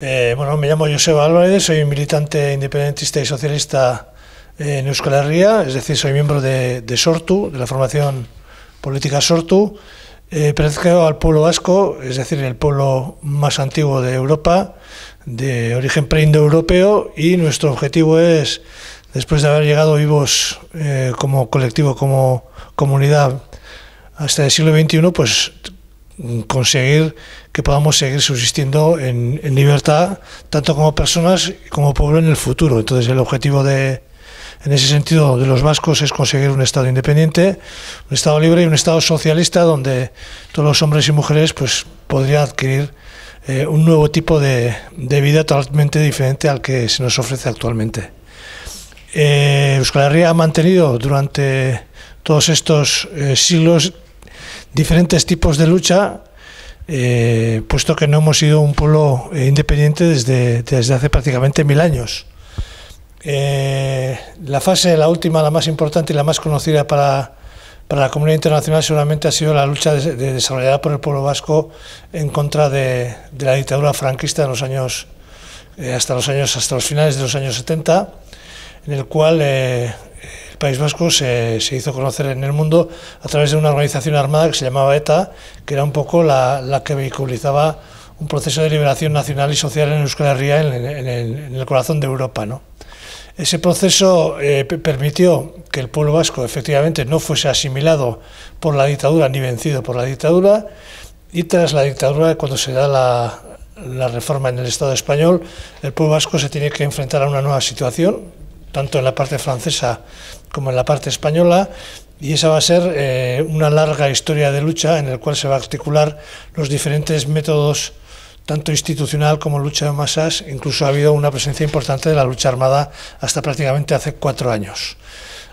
Eh, bueno, me llamo Joseba Álvarez, soy militante independentista y socialista en Euskal Herria, es decir, soy miembro de, Sortu, de la formación política Sortu. Eh, pertenezco al pueblo vasco, es decir, el pueblo más antiguo de Europa, de origen pre-indoeuropeo, y nuestro objetivo es, después de haber llegado vivos eh, como colectivo, como comunidad, hasta el siglo XXI, pues conseguir que podamos seguir subsistiendo en, libertad, tanto como personas como pueblo en el futuro. Entonces el objetivo de, en ese sentido de los vascos es conseguir un Estado independiente, un Estado libre y un Estado socialista donde todos los hombres y mujeres pues, podrían adquirir eh, un nuevo tipo de, vida totalmente diferente al que se nos ofrece actualmente. Eh, Euskal Herria ha mantenido durante todos estos eh, siglos diferentes tipos de lucha, eh, puesto que no hemos sido un pueblo eh, independiente desde, desde hace prácticamente mil años. Eh, la fase, la última, la más importante y la más conocida para, para la comunidad internacional seguramente ha sido la lucha desarrollada por el pueblo vasco en contra de, de la dictadura franquista en los años, hasta los años, hasta los finales de los años 70, en el cual País Vasco se, se, hizo conocer en el mundo a través de una organización armada que se llamaba ETA, que era un poco la, la que vehiculizaba un proceso de liberación nacional y social en Euskal Herria, en, el, en el, corazón de Europa. ¿no? Ese proceso eh, permitió que el pueblo vasco efectivamente no fuese asimilado por la dictadura ni vencido por la dictadura, y tras la dictadura, cuando se da la, la reforma en el Estado español, el pueblo vasco se tiene que enfrentar a una nueva situación, tanto en la parte francesa como en la parte española, y esa va a ser eh, una larga historia de lucha en la cual se va a articular los diferentes métodos, tanto institucional como lucha de masas. Incluso ha habido una presencia importante de la lucha armada hasta prácticamente hace cuatro años.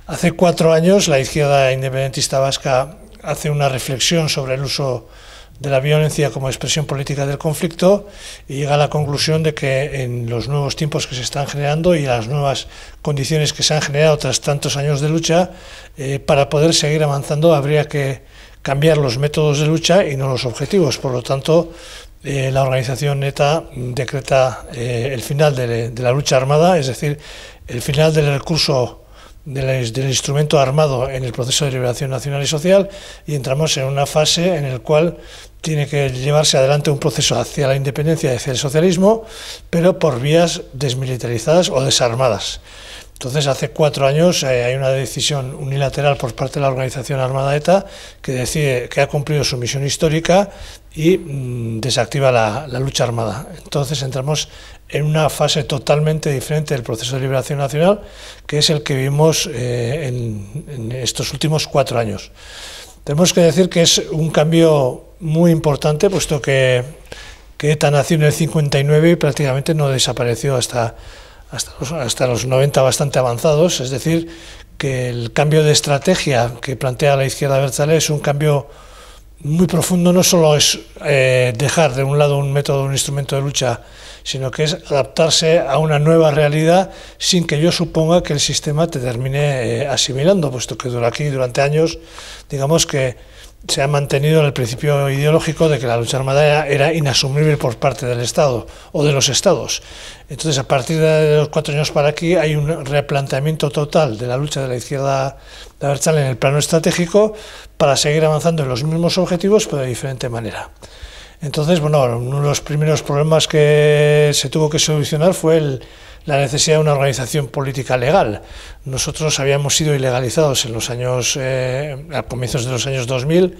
Hace cuatro años la izquierda independentista vasca hace una reflexión sobre el uso de la violencia como expresión política del conflicto y llega a la conclusión de que en los nuevos tiempos que se están generando y las nuevas condiciones que se han generado tras tantos años de lucha, eh, para poder seguir avanzando habría que cambiar los métodos de lucha y no los objetivos. Por lo tanto, eh, la organización ETA decreta eh, el final de, de la lucha armada, es decir, el final del recurso del, del, instrumento armado en el proceso de liberación nacional y social y entramos en una fase en la cual tiene que llevarse adelante un proceso hacia la independencia y hacia el socialismo, pero por vías desmilitarizadas o desarmadas. Entonces, hace cuatro años eh, hay una decisión unilateral por parte de la organización armada ETA que decide que ha cumplido su misión histórica y mmm, desactiva la, lucha armada. Entonces, entramos en una fase totalmente diferente del proceso de liberación nacional, que es el que vimos eh, en, en estos últimos cuatro años. Tenemos que decir que es un cambio muy importante, puesto que, que ETA nació en el 59 y prácticamente no desapareció hasta hasta los, hasta los 90 bastante avanzados, es decir, que el cambio de estrategia que plantea la izquierda Bertzale es un cambio muy profundo, no solo es eh, dejar de un lado un método, un instrumento de lucha, sino que es adaptarse a una nueva realidad sin que yo suponga que el sistema te termine eh, asimilando, puesto que aquí, durante años, digamos que se ha mantenido el principio ideológico de que la lucha armada era, inasumible por parte del Estado o de los Estados. Entonces, a partir de los cuatro años para aquí, hay un replanteamiento total de la lucha de la izquierda de Berchal en el plano estratégico para seguir avanzando en los mismos objetivos, pero de diferente manera. Entonces, bueno, uno de los primeros problemas que se tuvo que solucionar fue el, la necesidad de una organización política legal. Nosotros habíamos sido ilegalizados en los años, eh, a comienzos de los años 2000,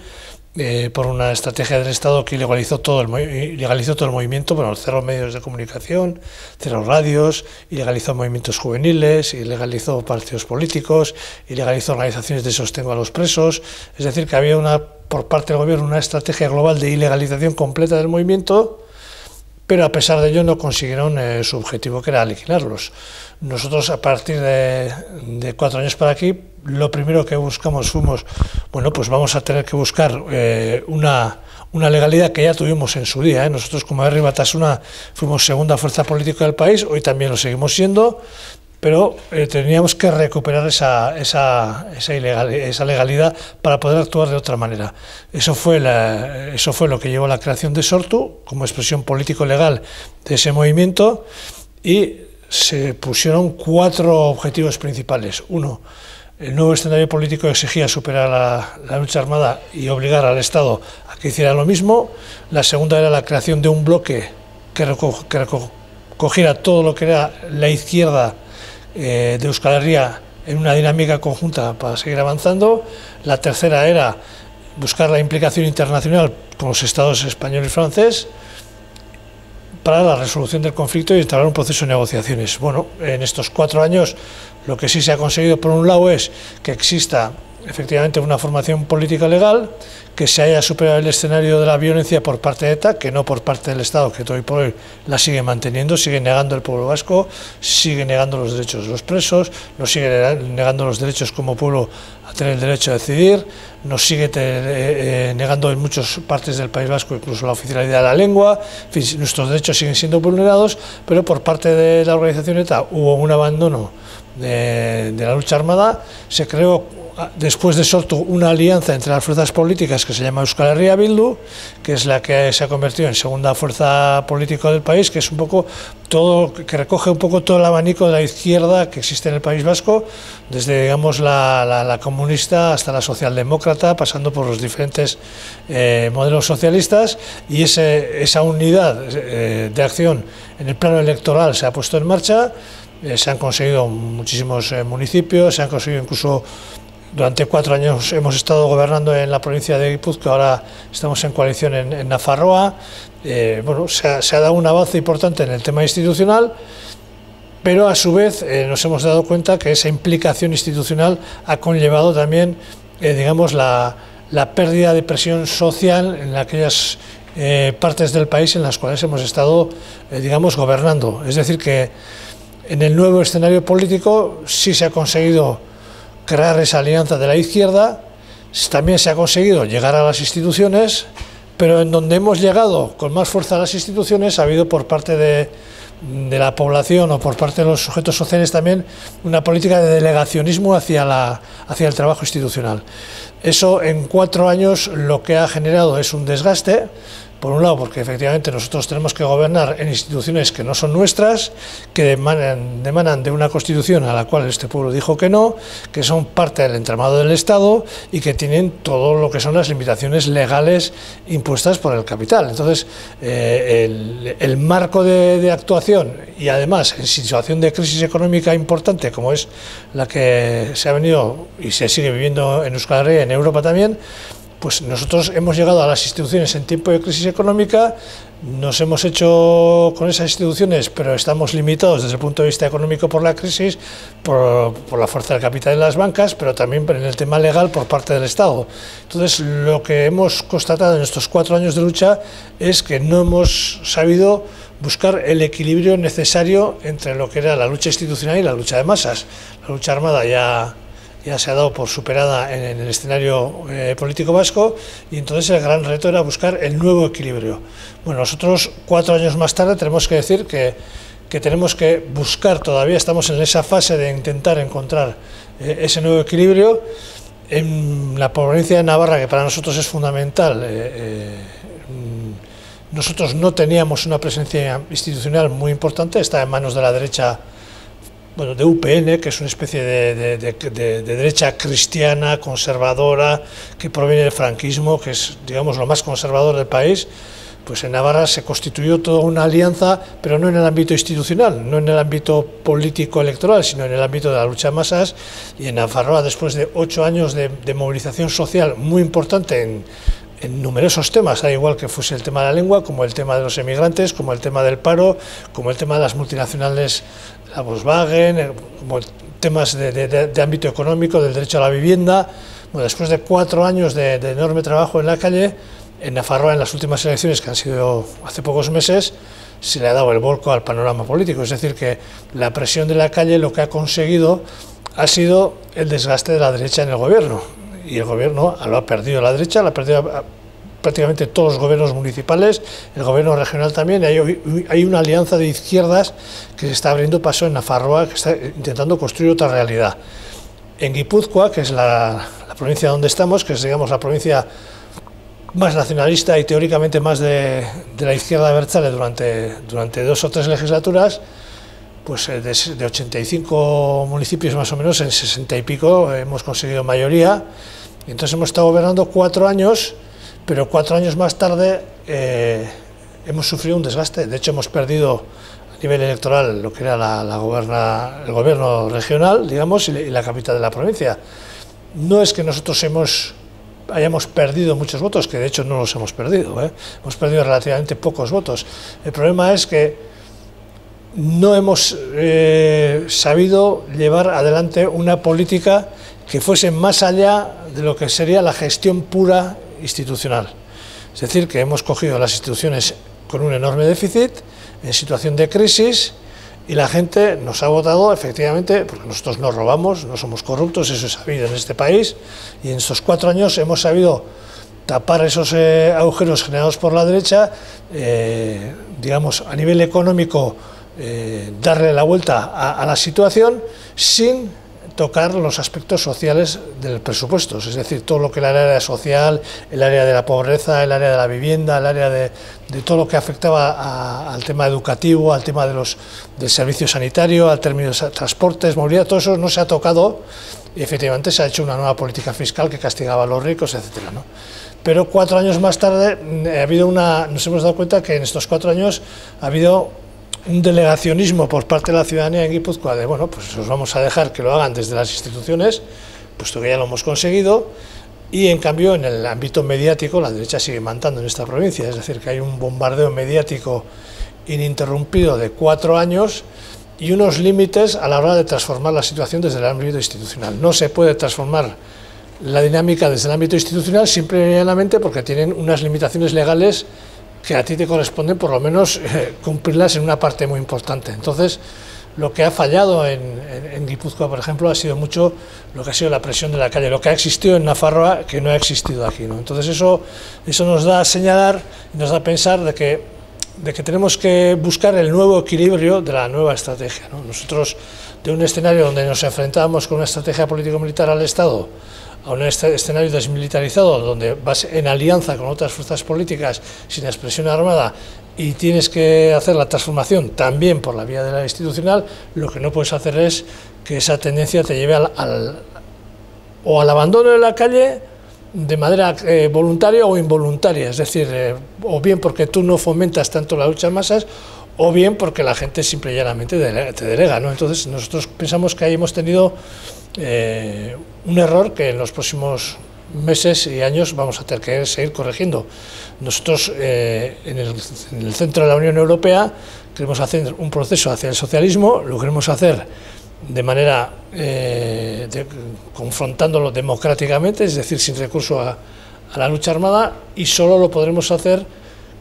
eh, por una estrategia del Estado que ilegalizó todo el, ilegalizó todo el movimiento, bueno, cerró medios de comunicación, cerró radios, ilegalizó movimientos juveniles, ilegalizó partidos políticos, ilegalizó organizaciones de sostengo a los presos, es decir, que había una, por parte del gobierno una estrategia global de ilegalización completa del movimiento, pero a pesar de ello no consiguieron eh, su objetivo, que era alquilarlos. Nosotros, a partir de, de, cuatro años para aquí, lo primero que buscamos fuimos, bueno, pues vamos a tener que buscar eh, una, una legalidad que ya tuvimos en su día. ¿eh? Nosotros, como Herri Batasuna, fuimos segunda fuerza política del país, hoy también lo seguimos siendo, pero eh, teníamos que recuperar esa, esa, esa, esa, legalidad para poder actuar de otra manera. Eso fue, eso fue lo que llevó a la creación de Sortu como expresión político-legal de ese movimiento y se pusieron cuatro objetivos principales. Uno, el nuevo escenario político exigía superar la, lucha armada y obligar al Estado a que hiciera lo mismo. La segunda era la creación de un bloque que, recogiera todo lo que era la izquierda eh, de Euskal Herria en una dinámica conjunta para seguir avanzando. La tercera era buscar la implicación internacional con los estados español y francés para la resolución del conflicto y instalar un proceso de negociaciones. Bueno, en estos cuatro años lo que sí se ha conseguido, por un lado, es que exista efectivamente una formación política legal, que se haya superado el escenario de la violencia por parte de ETA, que no por parte del Estado, que hoy por hoy la sigue manteniendo, sigue negando el pueblo vasco, sigue negando los derechos de los presos, nos sigue negando los derechos como pueblo a tener el derecho a decidir, nos sigue eh, eh, negando en muchas partes del País Vasco incluso la oficialidad de la lengua, nuestros derechos siguen siendo vulnerados, pero por parte de la organización ETA hubo un abandono de la lucha armada, se creó después de Sortu una alianza entre las fuerzas políticas que se llama Euskal Herria Bildu, que es la que se ha convertido en segunda fuerza política del país, que es un poco todo, que recoge un poco todo el abanico de la izquierda que existe en el País Vasco, desde digamos la, comunista hasta la socialdemócrata, pasando por los diferentes eh, modelos socialistas, y esa unidad eh, de acción en el plano electoral se ha puesto en marcha. Eh, se han conseguido muchísimos municipios, se han conseguido incluso durante cuatro años hemos estado gobernando en la provincia de Guipúzcoa, ahora estamos en coalición en, en Nafarroa. Eh, bueno, se ha, dado un avance importante en el tema institucional, pero a su vez eh, nos hemos dado cuenta que esa implicación institucional ha conllevado también, eh, digamos, la, la, pérdida de presión social en aquellas partes del país en las cuales hemos estado, digamos, gobernando. Es decir, que en el nuevo escenario político sí se ha conseguido crear esa alianza de la izquierda, también se ha conseguido llegar a las instituciones, pero en donde hemos llegado con más fuerza a las instituciones ha habido por parte de, la población o por parte de los sujetos sociales también una política de delegacionismo hacia, la, hacia el trabajo institucional. Eso en cuatro años lo que ha generado es un desgaste, por un lado, porque efectivamente nosotros tenemos que gobernar en instituciones que no son nuestras, que demanan, de una constitución a la cual este pueblo dijo que no, que son parte del entramado del Estado y que tienen todo lo que son las limitaciones legales impuestas por el capital. Entonces, eh, el, marco de, de, actuación y además en situación de crisis económica importante como es la que se ha venido y se sigue viviendo en Euskal Herria, en Europa también, pues nosotros hemos llegado a las instituciones en tiempo de crisis económica, nos hemos hecho con esas instituciones, pero estamos limitados desde el punto de vista económico por la crisis, por, la fuerza del capital en las bancas, pero también en el tema legal por parte del Estado. Entonces, lo que hemos constatado en estos cuatro años de lucha es que no hemos sabido buscar el equilibrio necesario entre lo que era la lucha institucional y la lucha de masas. La lucha armada ya ya se ha dado por superada en, el escenario eh, político vasco y entonces el gran reto era buscar el nuevo equilibrio. Bueno, nosotros cuatro años más tarde tenemos que decir que, que tenemos que buscar, todavía estamos en esa fase de intentar encontrar eh, ese nuevo equilibrio. En la provincia de Navarra, que para nosotros es fundamental, eh, nosotros no teníamos una presencia institucional muy importante, está en manos de la derecha bueno, de UPN, que es una especie de, de, derecha cristiana, conservadora, que proviene del franquismo, que es, digamos, lo más conservador del país, pues en Navarra se constituyó toda una alianza, pero no en el ámbito institucional, no en el ámbito político electoral, sino en el ámbito de la lucha de masas. Y en Navarra, después de ocho años de, movilización social muy importante en, en numerosos temas, da igual que fuese el tema de la lengua, como el tema de los emigrantes, como el tema del paro, como el tema de las multinacionales la Volkswagen, eh, como temas de, ámbito económico, del derecho a la vivienda. Después de cuatro años de, enorme trabajo en la calle, en Nafarroa, en las últimas elecciones, que han sido hace pocos meses, se le ha dado el volco al panorama político. Es decir, que la presión de la calle lo que ha conseguido ha sido el desgaste de la derecha en el gobierno. Y el gobierno lo ha perdido la derecha, lo ha perdido prácticamente todos los gobiernos municipales, el gobierno regional también, hay, una alianza de izquierdas que se está abriendo paso en Nafarroa, que está intentando construir otra realidad. En Guipúzcoa, que es la, provincia donde estamos, que es digamos la provincia más nacionalista y teóricamente más de, la izquierda de Berchale durante, durante dos o tres legislaturas, pues eh, de, de, 85 municipios más o menos, en 60 y pico hemos conseguido mayoría. Entonces hemos estado gobernando cuatro años, pero cuatro años más tarde eh, hemos sufrido un desgaste. De hecho, hemos perdido a nivel electoral lo que era la, la goberna, el gobierno regional, digamos, y, y la capital de la provincia. No es que nosotros hemos hayamos perdido muchos votos, que de hecho no los hemos perdido, ¿eh? hemos perdido relativamente pocos votos. El problema es que no hemos eh, sabido llevar adelante una política que fuese más allá de lo que sería la gestión pura institucional. Es decir, que hemos cogido las instituciones con un enorme déficit, en situación de crisis, y la gente nos ha votado efectivamente, porque nosotros no robamos, no somos corruptos, eso es sabido en este país, y en estos cuatro años hemos sabido tapar esos eh, agujeros generados por la derecha, eh, digamos, a nivel económico, eh, darle la vuelta a, a la situación sin tocar los aspectos sociales del presupuesto, es decir, todo lo que el área social, el área de la pobreza, el área de la vivienda, el área de, todo lo que afectaba al tema educativo, al tema de los, del servicio sanitario, al término de transportes, movilidad, todo eso no se ha tocado y efectivamente se ha hecho una nueva política fiscal que castigaba a los ricos, etcétera, ¿no? Pero cuatro años más tarde eh, ha habido una, nos hemos dado cuenta que en estos cuatro años ha habido un delegacionismo por parte de la ciudadanía en Guipúzcoa de, bueno, pues os vamos a dejar que lo hagan desde las instituciones, puesto que ya lo hemos conseguido, y en cambio en el ámbito mediático la derecha sigue mandando en esta provincia, es decir, que hay un bombardeo mediático ininterrumpido de cuatro años y unos límites a la hora de transformar la situación desde el ámbito institucional. No se puede transformar la dinámica desde el ámbito institucional simplemente porque tienen unas limitaciones legales que a ti te corresponde por lo menos eh, cumplirlas en una parte muy importante. Entonces, lo que ha fallado en, en, Guipúzcoa, por ejemplo, ha sido mucho lo que ha sido la presión de la calle, lo que ha existido en Nafarroa que no ha existido aquí. ¿no? Entonces, eso, eso nos da a señalar nos da a pensar de que, de que tenemos que buscar el nuevo equilibrio de la nueva estrategia. ¿no? Nosotros, de un escenario donde nos enfrentábamos con una estrategia político-militar al Estado, a un escenario desmilitarizado donde vas en alianza con otras fuerzas políticas sin expresión armada y tienes que hacer la transformación también por la vía de la institucional, lo que no puedes hacer es que esa tendencia te lleve al, al o al abandono de la calle de manera eh, voluntaria o involuntaria, es decir, eh, o bien porque tú no fomentas tanto la lucha en masas o bien porque la gente simple y llanamente te delega. ¿no? Entonces nosotros pensamos que ahí hemos tenido eh, un error que en los próximos meses y años vamos a tener que seguir corrigiendo. Nosotros eh, en, el, en, el, centro de la Unión Europea queremos hacer un proceso hacia el socialismo, lo queremos hacer de manera eh, de, confrontándolo democráticamente, es decir, sin recurso a la lucha armada, y solo lo podremos hacer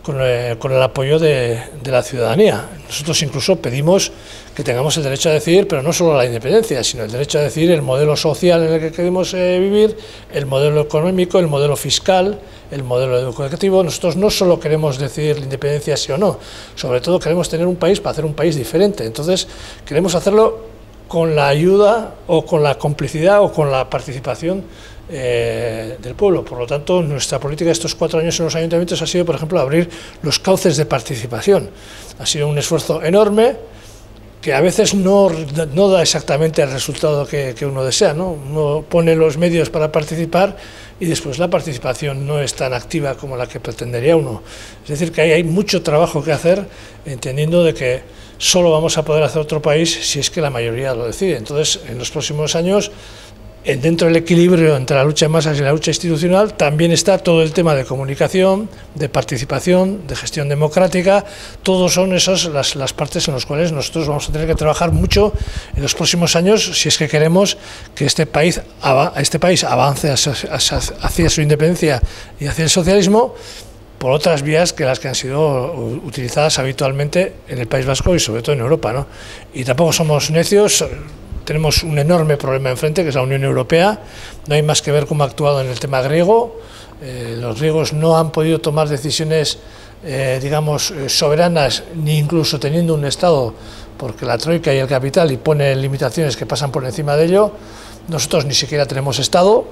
con el, apoyo de, la ciudadanía. Nosotros incluso pedimos que tengamos el derecho a decidir, pero no solo la independencia, sino el derecho a decidir el modelo social en el que queremos eh, vivir, el modelo económico, el modelo fiscal, el modelo educativo. Nosotros no solo queremos decidir la independencia sí o no, sobre todo queremos tener un país para hacer un país diferente. Entonces queremos hacerlo con la ayuda o con la complicidad o con la participación eh, del pueblo. Por lo tanto, nuestra política estos cuatro años en los ayuntamientos ha sido, por ejemplo, abrir los cauces de participación. Ha sido un esfuerzo enorme que a veces no, no da exactamente el resultado que, que, uno desea. ¿no? Uno pone los medios para participar y después la participación no es tan activa como la que pretendería uno. Es decir, que hay, hay mucho trabajo que hacer entendiendo de que solo vamos a poder hacer otro país si es que la mayoría lo decide. Entonces, en los próximos años dentro del equilibrio entre la lucha de masas y la lucha institucional también está todo el tema de comunicación, de participación, de gestión democrática, todos son esas las, las partes en las cuales nosotros vamos a tener que trabajar mucho en los próximos años si es que queremos que este país, este país avance hacia, hacia su independencia y hacia el socialismo por otras vías que las que han sido utilizadas habitualmente en el País Vasco y sobre todo en Europa. ¿no? Y tampoco somos necios, tenemos un enorme problema enfrente, que es la Unión Europea. No hay más que ver cómo ha actuado en el tema griego. Eh, los griegos no han podido tomar decisiones, eh, digamos, soberanas, ni incluso teniendo un Estado, porque la Troika y el capital y pone limitaciones que pasan por encima de ello. Nosotros ni siquiera tenemos Estado,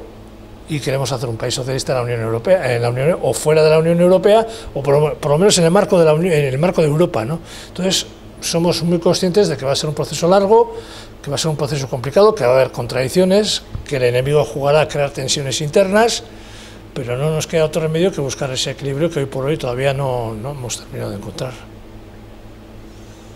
y queremos hacer un país socialista en la Unión Europea, en o fuera de la Unión Europea, o por, por lo menos en el marco de la Unión, en el marco de Europa, ¿no? Entonces somos muy conscientes de que va a ser un proceso largo, que va a ser un proceso complicado, que va a haber contradicciones, que el enemigo jugará a crear tensiones internas, pero no nos queda otro remedio que buscar ese equilibrio que hoy por hoy todavía no, no hemos terminado de encontrar.